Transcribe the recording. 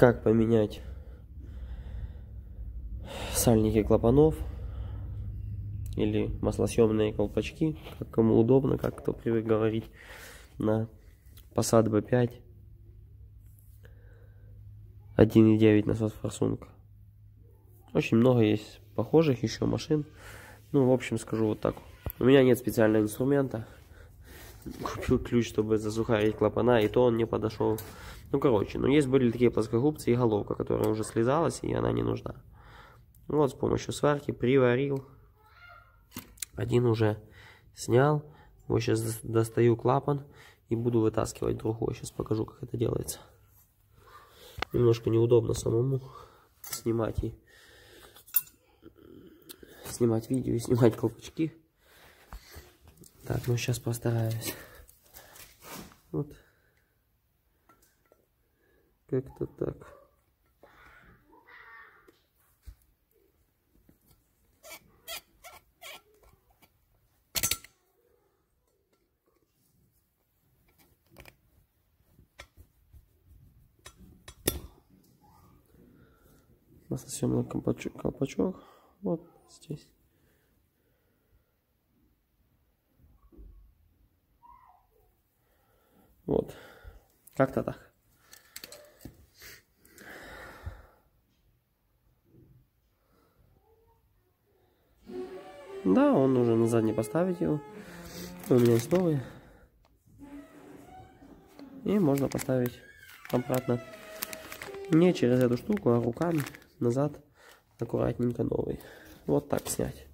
как поменять сальники клапанов или маслосъемные колпачки, как кому удобно, как кто привык говорить, на Passat B5 1.9 насос форсунка. Очень много есть похожих еще машин. Ну, в общем, скажу вот так. У меня нет специального инструмента. Купил ключ, чтобы засухарить клапана, и то он не подошел. Ну, короче, ну есть были такие плоскогубцы и головка, которая уже слезалась, и она не нужна. Вот с помощью сварки приварил. Один уже снял. Вот сейчас достаю клапан и буду вытаскивать другой. Сейчас покажу, как это делается. Немножко неудобно самому снимать и снимать видео и снимать колпачки. Так, ну сейчас постараюсь. Вот. Как-то так. маслосъемный колпачок, колпачок вот здесь. Вот. Как-то так. Да, он уже на задний поставить его. У меня есть новый. И можно поставить обратно. Не через эту штуку, а руками назад аккуратненько новый. Вот так снять.